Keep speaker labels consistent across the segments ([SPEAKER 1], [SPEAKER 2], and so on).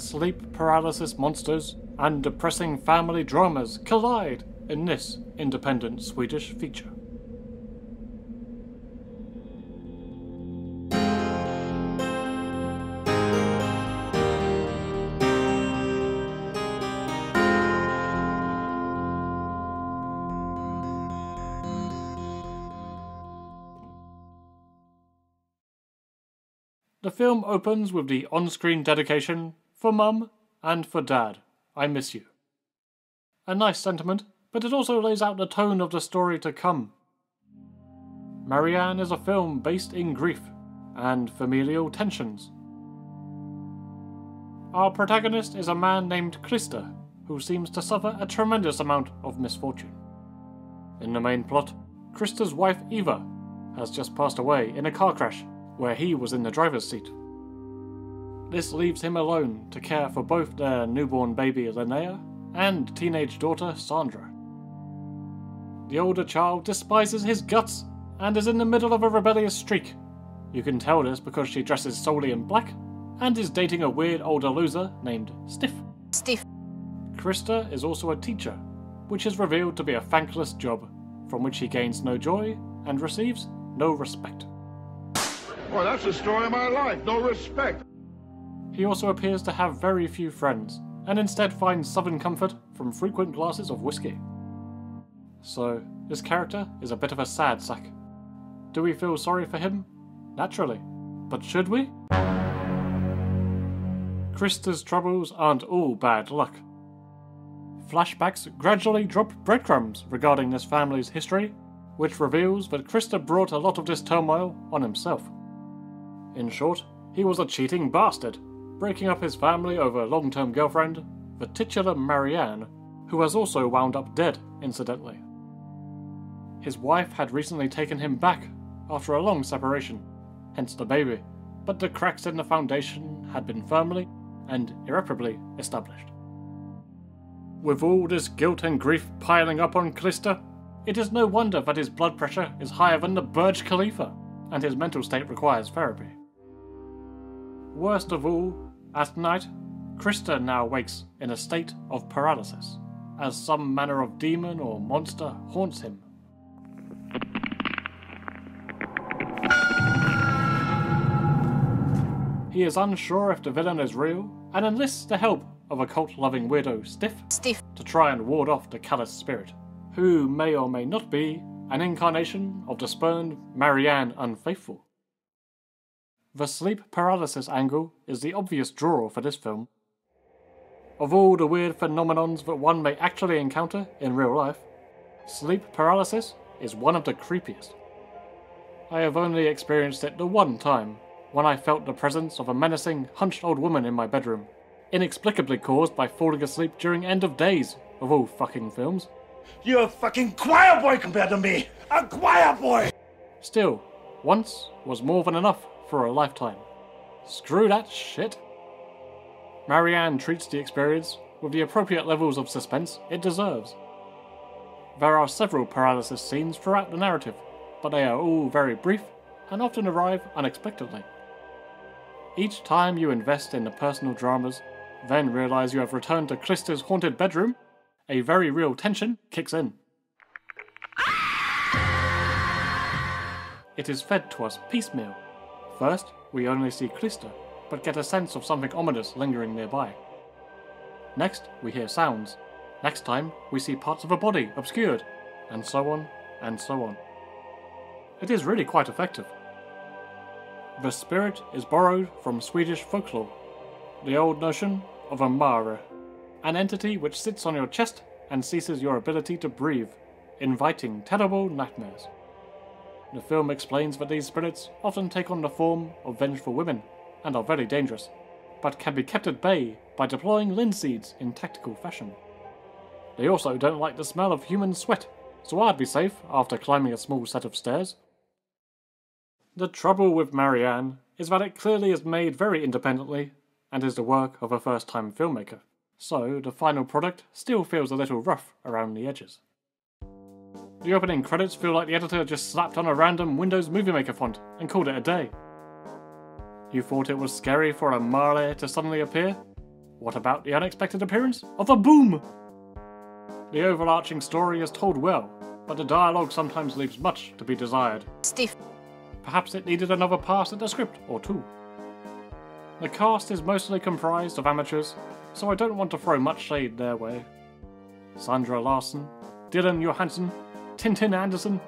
[SPEAKER 1] sleep paralysis monsters and depressing family dramas collide in this independent Swedish feature. The film opens with the on screen dedication for Mum and for Dad. I miss you. A nice sentiment, but it also lays out the tone of the story to come. Marianne is a film based in grief and familial tensions. Our protagonist is a man named Krister, who seems to suffer a tremendous amount of misfortune. In the main plot, Krister's wife Eva has just passed away in a car crash where he was in the driver's seat. This leaves him alone to care for both their newborn baby Linnea and teenage daughter Sandra. The older child despises his guts and is in the middle of a rebellious streak. You can tell this because she dresses solely in black and is dating a weird older loser named Stiff.
[SPEAKER 2] Stiff.
[SPEAKER 1] Krister is also a teacher, which is revealed to be a thankless job from which he gains no joy and receives no respect.
[SPEAKER 3] Well, that's the story of my life. No respect.
[SPEAKER 1] He also appears to have very few friends, and instead finds southern comfort from frequent glasses of whiskey. So, this character is a bit of a sad sack. Do we feel sorry for him? Naturally. But should we? Krister's troubles aren't all bad luck. Flashbacks gradually drop breadcrumbs regarding this family's history, which reveals that Krister brought a lot of this turmoil on himself. In short, he was a cheating bastard, breaking up his family over a long term girlfriend, the titular Marianne, who has also wound up dead, incidentally. His wife had recently taken him back after a long separation, hence the baby, but the cracks in the foundation had been firmly and irreparably established. With all this guilt and grief piling up on Krister, it is no wonder that his blood pressure is higher than the Burj Khalifa, and his mental state requires therapy. Worst of all, at night, Krister now wakes in a state of paralysis, as some manner of demon or monster haunts him. He is unsure if the villain is real and enlists the help of a cult loving weirdo Stiff
[SPEAKER 2] Stiff.
[SPEAKER 1] to try and ward off the callous spirit, who may or may not be an incarnation of the spurned Marianne Unfaithful. The sleep paralysis angle is the obvious draw for this film. Of all the weird phenomenons that one may actually encounter in real life, sleep paralysis is one of the creepiest. I have only experienced it the one time, when I felt the presence of a menacing, hunched old woman in my bedroom, inexplicably caused by falling asleep during End of Days, of all fucking films.
[SPEAKER 4] You're a fucking choir boy compared to me! A choir boy!
[SPEAKER 1] Still, once was more than enough for a lifetime. Screw that shit. Marianne treats the experience with the appropriate levels of suspense it deserves. There are several paralysis scenes throughout the narrative, but they are all very brief and often arrive unexpectedly. Each time you invest in the personal dramas, then realize you have returned to Krister's haunted bedroom, a very real tension kicks in. It is fed to us piecemeal. First, we only see Krister, but get a sense of something ominous lingering nearby. Next, we hear sounds. Next time, we see parts of a body obscured, and so on, and so on. It is really quite effective. The spirit is borrowed from Swedish folklore, the old notion of a mare, an entity which sits on your chest and ceases your ability to breathe, inviting terrible nightmares. The film explains that these spirits often take on the form of vengeful women and are very dangerous, but can be kept at bay by deploying linseeds in tactical fashion. They also don't like the smell of human sweat, so I'd be safe after climbing a small set of stairs. The trouble with Marianne is that it clearly is made very independently and is the work of a first time filmmaker, so the final product still feels a little rough around the edges. The opening credits feel like the editor just slapped on a random Windows Movie Maker font and called it a day. You thought it was scary for a mare to suddenly appear? what about the unexpected appearance of a boom? The overarching story is told well, but the dialogue sometimes leaves much to be desired.
[SPEAKER 2] Stiff.
[SPEAKER 1] Perhaps it needed another pass at the script or two. The cast is mostly comprised of amateurs, so I don't want to throw much shade their way. Sandra Larsson, Dylan Johansson, Tintin Anderzon,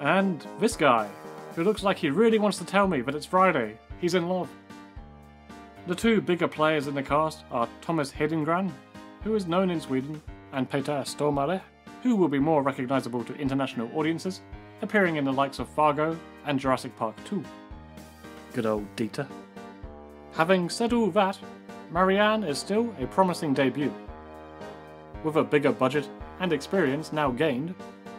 [SPEAKER 1] and this guy, who looks like he really wants to tell me that it's Friday. He's in love. The two bigger players in the cast are Thomas Hedengran, who is known in Sweden, and Peter Stormare, who will be more recognisable to international audiences, appearing in the likes of Fargo and Jurassic Park 2. Good old Dieter. Having said all that, Marianne is still a promising debut. With a bigger budget and experience now gained,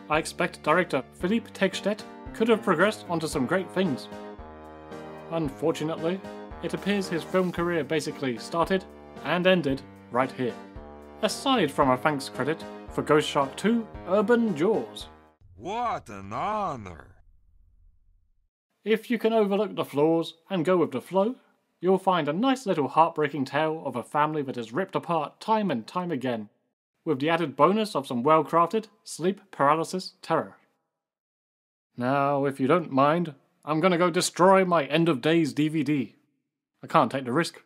[SPEAKER 1] I expect director Filip Tegstedt could have progressed onto some great things. Unfortunately, it appears his film career basically started and ended right here. Aside from a thanks credit for Ghost Shark 2 Urban Jaws.
[SPEAKER 5] What an honor!
[SPEAKER 1] If you can overlook the flaws and go with the flow, you'll find a nice little heartbreaking tale of a family that is ripped apart time and time again, with the added bonus of some well crafted sleep paralysis terror. Now, if you don't mind, I'm gonna go destroy my end of days DVD. I can't take the risk.